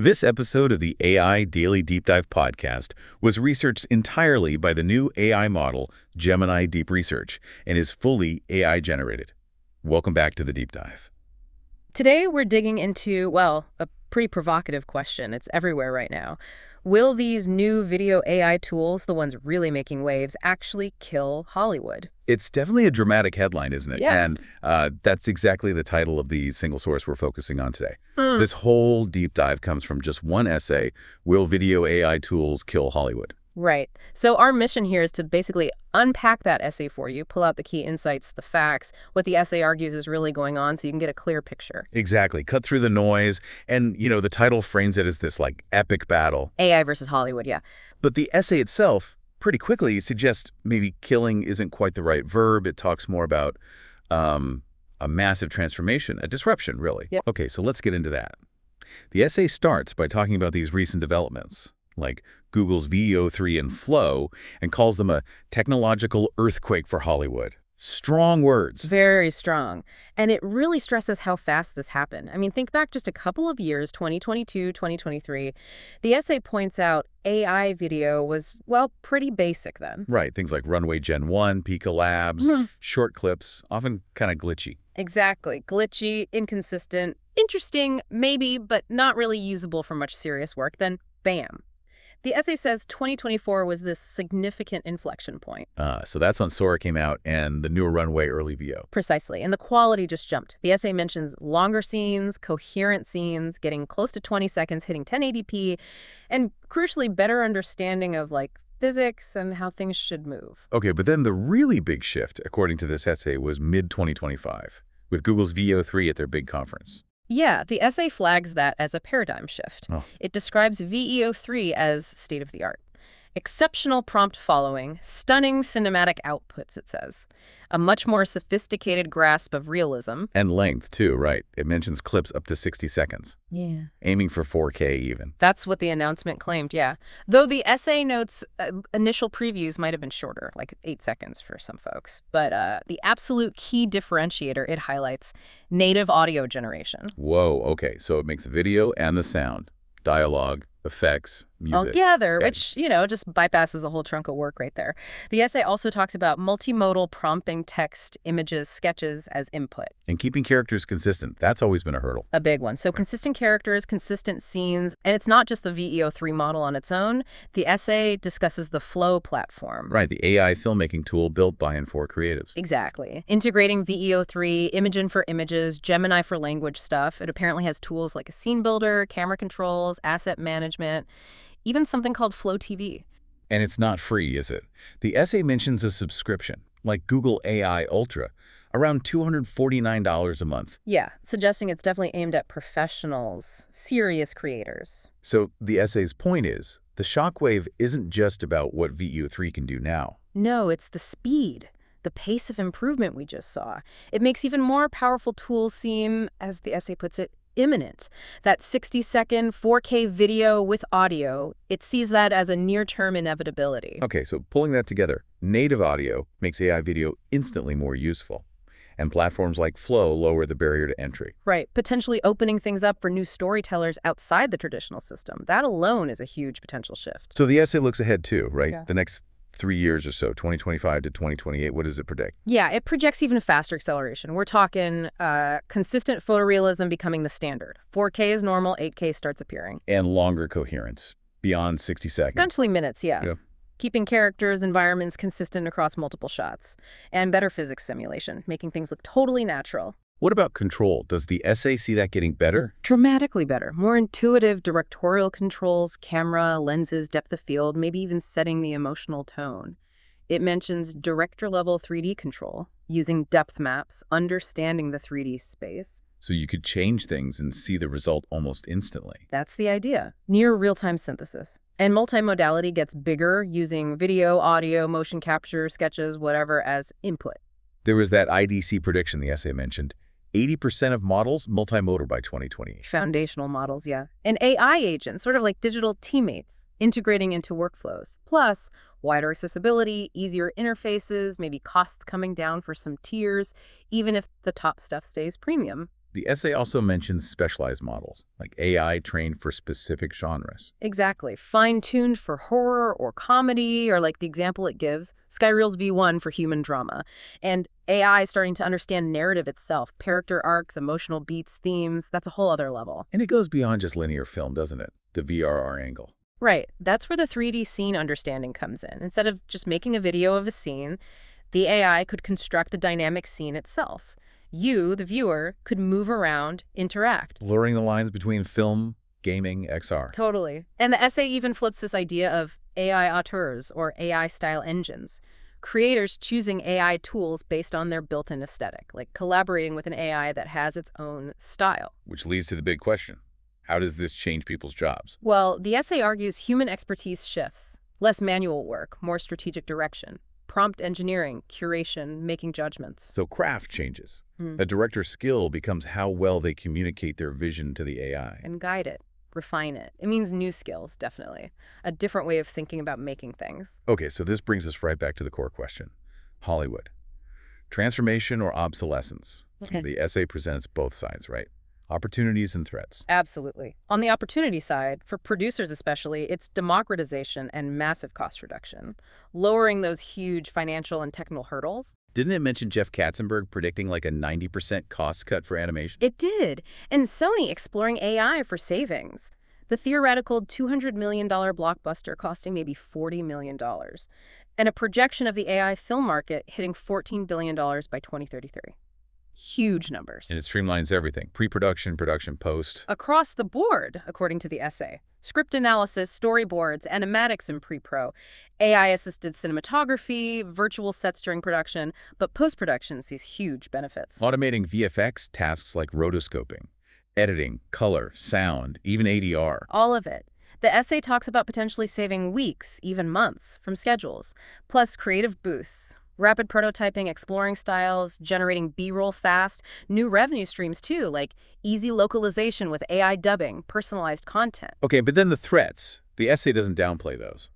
This episode of the AI Daily Deep Dive podcast was researched entirely by the new AI model, Gemini Deep Research, and is fully AI generated. Welcome back to the Deep Dive. Today we're digging into, well, a pretty provocative question. It's everywhere right now. Will these new video AI tools, the ones really making waves, actually kill Hollywood? It's definitely a dramatic headline, isn't it? Yeah. And uh, that's exactly the title of the single source we're focusing on today. Hmm. This whole deep dive comes from just one essay, Will Video AI Tools Kill Hollywood? Right. So our mission here is to basically unpack that essay for you, pull out the key insights, the facts, what the essay argues is really going on so you can get a clear picture. Exactly. Cut through the noise. And, you know, the title frames it as this, like, epic battle. AI versus Hollywood, yeah. But the essay itself pretty quickly suggests maybe killing isn't quite the right verb. It talks more about um, a massive transformation, a disruption, really. Yep. Okay, so let's get into that. The essay starts by talking about these recent developments, like Google's VEO3 and Flow, and calls them a technological earthquake for Hollywood. Strong words. Very strong. And it really stresses how fast this happened. I mean, think back just a couple of years, 2022, 2023. The essay points out AI video was, well, pretty basic then. Right, things like Runway Gen 1, Pika Labs, Mhm. short clips, often kind of glitchy. Exactly. Glitchy, inconsistent, interesting, maybe, but not really usable for much serious work. Then, bam. The essay says 2024 was this significant inflection point. Uh, so that's when Sora came out and the newer Runway early VEO. Precisely. And the quality just jumped. The essay mentions longer scenes, coherent scenes, getting close to 20 seconds, hitting 1080p, and crucially, better understanding of like physics and how things should move. Okay, but then the really big shift, according to this essay, was mid-2025, with Google's VEO3 at their big conference. Yeah, the essay flags that as a paradigm shift. Oh. It describes VEO3 as state of the art. Exceptional prompt following, stunning cinematic outputs, it says. A much more sophisticated grasp of realism. And length, too, right? It mentions clips up to 60 seconds, Yeah. aiming for 4K even. That's what the announcement claimed, yeah. Though the essay notes uh, initial previews might have been shorter, like eight seconds for some folks. But uh, the absolute key differentiator it highlights native audio generation. Whoa, okay, so it makes video and the sound, dialogue, effects, music. Altogether, Yeah. which, you know, just bypasses a whole trunk of work right there. The essay also talks about multimodal prompting text, images, sketches as input. And keeping characters consistent, that's always been a hurdle. A big one. So consistent characters, consistent scenes, and it's not just the VEO3 model on its own. The essay discusses the Flow platform. Right, the AI filmmaking tool built by and for creatives. Exactly. Integrating VEO3, Imagen for images, Gemini for language stuff. It apparently has tools like a scene builder, camera controls, asset management, even something called Flow TV. And it's not free, is it? The essay mentions a subscription, like Google AI Ultra, around $249 a month. Yeah, suggesting it's definitely aimed at professionals, serious creators. So the essay's point is, the shockwave isn't just about what VEO3 can do now. No, it's the speed, the pace of improvement we just saw. It makes even more powerful tools seem, as the essay puts it, imminent. That 60-second 4K video with audio, it sees that as a near-term inevitability. Okay, so pulling that together, native audio makes AI video instantly more useful. And platforms like Flow lower the barrier to entry. Right, potentially opening things up for new storytellers outside the traditional system. That alone is a huge potential shift. So the essay looks ahead too, right? Yeah. The next three years or so, 2025 to 2028, what does it predict? Yeah, it projects even faster acceleration. We're talking uh, consistent photorealism becoming the standard. 4K is normal, 8K starts appearing. And longer coherence, beyond 60 seconds. Eventually minutes, yeah. Yeah. Keeping characters, environments consistent across multiple shots. And better physics simulation, making things look totally natural. What about control? Does the essay see that getting better? Dramatically better. More intuitive directorial controls, camera, lenses, depth of field, maybe even setting the emotional tone. It mentions director-level 3D control, using depth maps, understanding the 3D space. So you could change things and see the result almost instantly. That's the idea. Near real-time synthesis. And multimodality gets bigger, using video, audio, motion capture, sketches, whatever, as input. There was that IDC prediction the essay mentioned. 80% of models multimodal by 2028. Foundational models, yeah. And AI agents, sort of like digital teammates, integrating into workflows. Plus, wider accessibility, easier interfaces, maybe costs coming down for some tiers, even if the top stuff stays premium. The essay also mentions specialized models, like AI trained for specific genres. Exactly. Fine-tuned for horror or comedy, or like the example it gives, SkyReels V1 for human drama. And AI starting to understand narrative itself, character arcs, emotional beats, themes, that's a whole other level. And it goes beyond just linear film, doesn't it? The VRR angle. Right. That's where the 3D scene understanding comes in. Instead of just making a video of a scene, the AI could construct the dynamic scene itself. You, the viewer, could move around, interact. Blurring the lines between film, gaming, XR. Totally. And the essay even floats this idea of AI auteurs, or AI-style engines. Creators choosing AI tools based on their built-in aesthetic, like collaborating with an AI that has its own style. Which leads to the big question. How does this change people's jobs? Well, the essay argues human expertise shifts. Less manual work, more strategic direction prompt engineering, curation, making judgments. So craft changes. Hmm. A director's skill becomes how well they communicate their vision to the AI. And guide it, refine it. It means new skills, definitely. A different way of thinking about making things. Okay, so this brings us right back to the core question. Hollywood. Transformation or obsolescence? The essay presents both sides, right? Opportunities and threats. Absolutely. On the opportunity side, for producers especially, it's democratization and massive cost reduction, lowering those huge financial and technical hurdles. Didn't it mention Jeff Katzenberg predicting like a 90% cost cut for animation? It did. And Sony exploring AI for savings. The theoretical $200 million blockbuster costing maybe $40 million. And a projection of the AI film market hitting $14 billion by 2033 huge numbers. And it streamlines everything, pre-production, production, post. Across the board, according to the essay. Script analysis, storyboards, animatics in pre-pro, AI-assisted cinematography, virtual sets during production, but post-production sees huge benefits. Automating VFX tasks like rotoscoping, editing, color, sound, even ADR. All of it. The essay talks about potentially saving weeks, even months, from schedules, plus creative boosts, rapid prototyping, exploring styles, generating B-roll fast, new revenue streams too, like easy localization with AI dubbing, personalized content. Okay, but then the threats. The essay doesn't downplay those.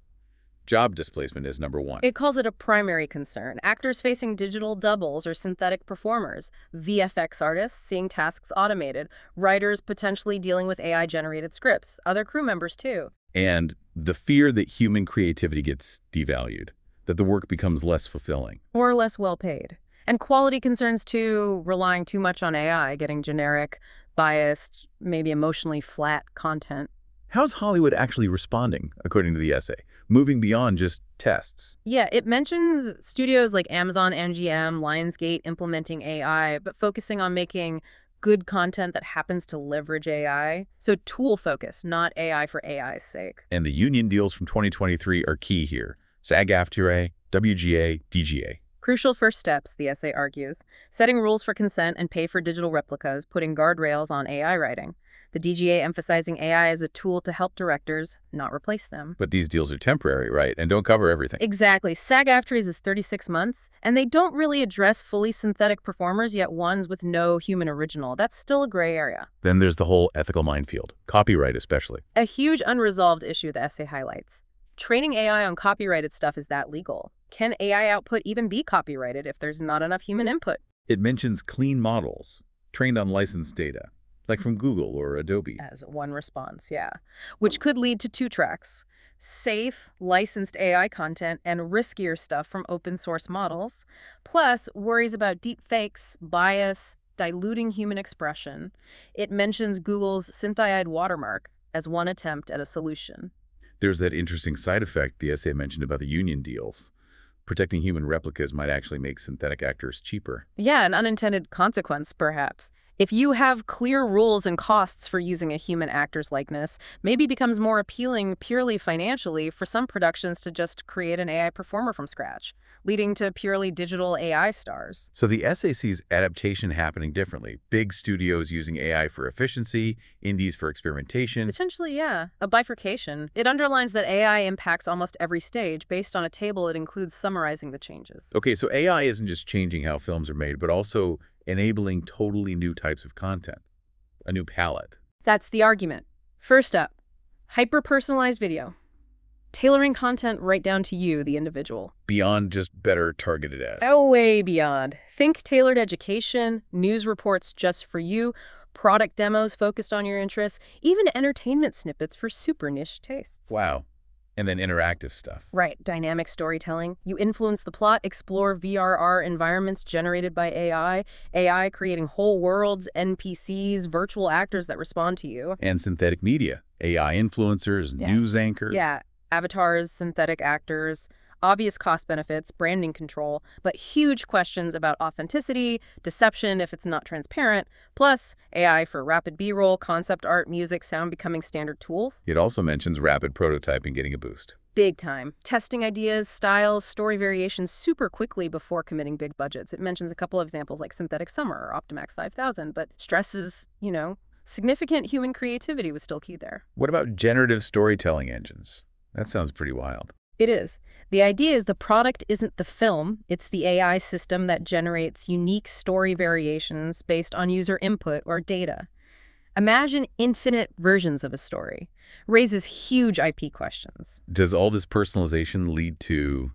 Job displacement is number one. It calls it a primary concern. Actors facing digital doubles or synthetic performers, VFX artists seeing tasks automated, writers potentially dealing with AI-generated scripts, other crew members too. And the fear that human creativity gets devalued that the work becomes less fulfilling. Or less well paid. And quality concerns too, relying too much on AI, getting generic, biased, maybe emotionally flat content. How's Hollywood actually responding, according to the essay, moving beyond just tests? Yeah, it mentions studios like Amazon, MGM, Lionsgate implementing AI, but focusing on making good content that happens to leverage AI. So tool focus, not AI for AI's sake. And the union deals from 2023 are key here. SAG-AFTRA, WGA, DGA. Crucial first steps, the essay argues, setting rules for consent and pay for digital replicas, putting guardrails on AI writing. The DGA emphasizing AI as a tool to help directors, not replace them. But these deals are temporary, right? And don't cover everything. Exactly. SAG-AFTRA's is 36 months, and they don't really address fully synthetic performers, yet ones with no human original. That's still a gray area. Then there's the whole ethical minefield, copyright especially. A huge unresolved issue the essay highlights. Training AI on copyrighted stuff is that legal? Can AI output even be copyrighted if there's not enough human input? It mentions clean models, trained on licensed data, like from Google or Adobe. As one response, yeah. Which could lead to two tracks. Safe, licensed AI content and riskier stuff from open source models, plus worries about deep fakes, bias, diluting human expression. It mentions Google's SynthID watermark as one attempt at a solution there's that interesting side effect the essay mentioned about the union deals. Protecting human replicas might actually make synthetic actors cheaper. Yeah, an unintended consequence, perhaps. If you have clear rules and costs for using a human actor's likeness, maybe becomes more appealing purely financially for some productions to just create an AI performer from scratch, leading to purely digital AI stars. So the SAC's adaptation happening differently. Big studios using AI for efficiency, indies for experimentation. Potentially, yeah. A bifurcation. It underlines that AI impacts almost every stage. Based on a table, it includes summarizing the changes. Okay, so AI isn't just changing how films are made, but also enabling totally new types of content, a new palette. That's the argument. First up, hyper-personalized video. tailoring content right down to you, the individual. Beyond just better targeted ads. Oh, way beyond. Think tailored education, news reports just for you, product demos focused on your interests, even entertainment snippets for super niche tastes. Wow. And then interactive stuff. Right, dynamic storytelling. You influence the plot, explore VRR environments generated by AI, AI creating whole worlds, NPCs, virtual actors that respond to you. And synthetic media. AI influencers, Yeah. news anchors. Yeah, avatars, synthetic actors, obvious cost benefits, branding control, but huge questions about authenticity, deception if it's not transparent, plus AI for rapid B-roll, concept art, music, sound becoming standard tools. It also mentions rapid prototyping getting a boost. Big time. Testing ideas, styles, story variations super quickly before committing big budgets. It mentions a couple of examples like Synthetic Summer or Optimax 5000, but stresses, you know, significant human creativity was still key there. What about generative storytelling engines? That sounds pretty wild. It is. The idea is the product isn't the film, it's the AI system that generates unique story variations based on user input or data. Imagine infinite versions of a story. Raises huge IP questions. Does all this personalization lead to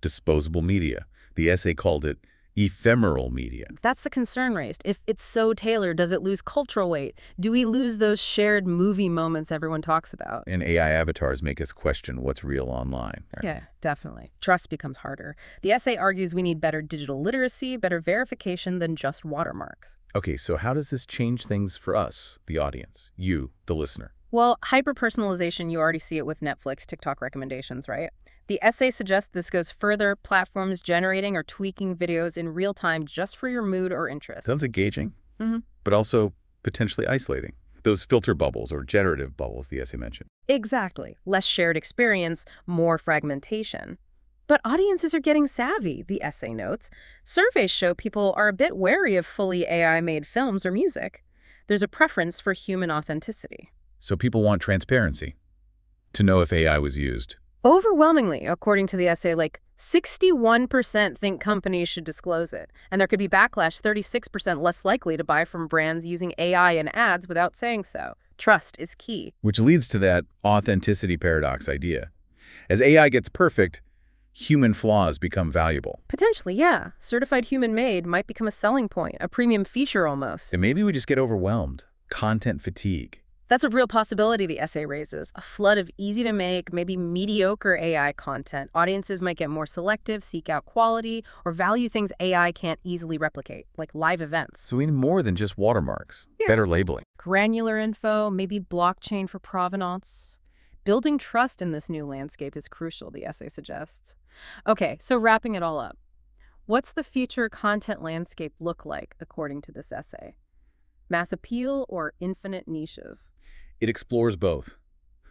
disposable media? The essay called it ephemeral media. That's the concern raised. If it's so tailored, does it lose cultural weight? Do we lose those shared movie moments everyone talks about? And AI avatars make us question what's real online. Yeah, definitely. Trust becomes harder. The essay argues we need better digital literacy, better verification than just watermarks. Okay, so how does this change things for us, the audience, you, the listener? Well, hyper-personalization, you already see it with Netflix TikTok recommendations, right? The essay suggests this goes further, platforms generating or tweaking videos in real time just for your mood or interest. Sounds engaging, Mhm. but also potentially isolating. Those filter bubbles or generative bubbles the essay mentioned. Exactly. Less shared experience, more fragmentation. But audiences are getting savvy, the essay notes. Surveys show people are a bit wary of fully AI-made films or music. There's a preference for human authenticity. So people want transparency, to know if AI was used. Overwhelmingly, according to the essay, like 61% think companies should disclose it. And there could be backlash 36% less likely to buy from brands using AI in ads without saying so. Trust is key. Which leads to that authenticity paradox idea. As AI gets perfect, human flaws become valuable. Potentially, yeah. Certified human made might become a selling point, a premium feature almost. And maybe we just get overwhelmed. Content fatigue. That's a real possibility the essay raises. A flood of easy to make, maybe mediocre AI content. Audiences might get more selective, seek out quality, or value things AI can't easily replicate, like live events. So we need more than just watermarks. Yeah. Better labeling. Granular info, maybe blockchain for provenance. Building trust in this new landscape is crucial, the essay suggests. Okay, so wrapping it all up. What's the future content landscape look like, according to this essay? Mass appeal or infinite niches? It explores both.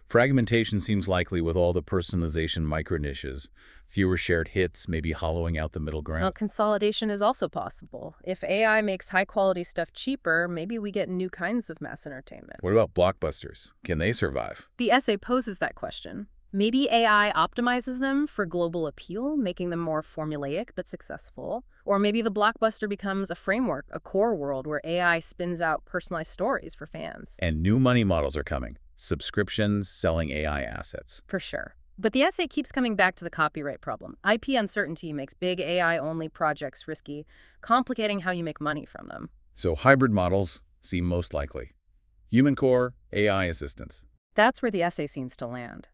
Fragmentation seems likely with all the personalization micro-niches. Fewer shared hits, maybe hollowing out the middle ground. Well, consolidation is also possible. If AI makes high-quality stuff cheaper, maybe we get new kinds of mass entertainment. What about blockbusters? Can they survive? The essay poses that question. Maybe AI optimizes them for global appeal, making them more formulaic but successful. Or maybe the blockbuster becomes a framework, a core world where AI spins out personalized stories for fans. And new money models are coming. Subscriptions, selling AI assets. For sure. But the essay keeps coming back to the copyright problem. IP uncertainty makes big AI-only projects risky, complicating how you make money from them. So hybrid models seem most likely. Human core, AI assistance. That's where the essay seems to land.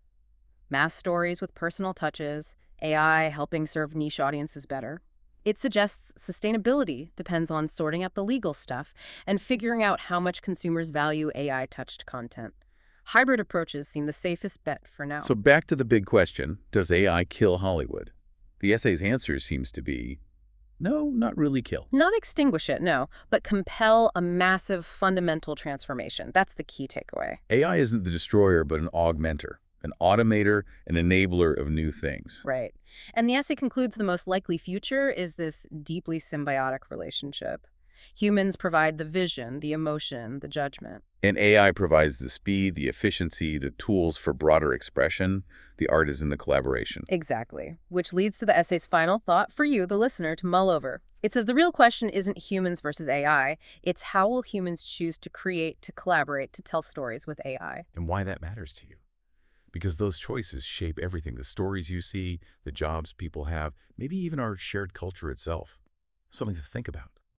Mass stories with personal touches, AI helping serve niche audiences better. It suggests sustainability depends on sorting out the legal stuff and figuring out how much consumers value AI-touched content. Hybrid approaches seem the safest bet for now. So back to the big question, does AI kill Hollywood? The essay's answer seems to be, no, not really kill. Not extinguish it, no, but compel a massive fundamental transformation. That's the key takeaway. AI isn't the destroyer, but an augmenter, an automator, an enabler of new things. Right. And the essay concludes the most likely future is this deeply symbiotic relationship. Humans provide the vision, the emotion, the judgment. And AI provides the speed, the efficiency, the tools for broader expression. The art is in the collaboration. Exactly. Which leads to the essay's final thought for you, the listener, to mull over. It says the real question isn't humans versus AI, it's how will humans choose to create, to collaborate, to tell stories with AI. And why that matters to you. Because those choices shape everything, the stories you see, the jobs people have, maybe even our shared culture itself. Something to think about.